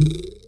you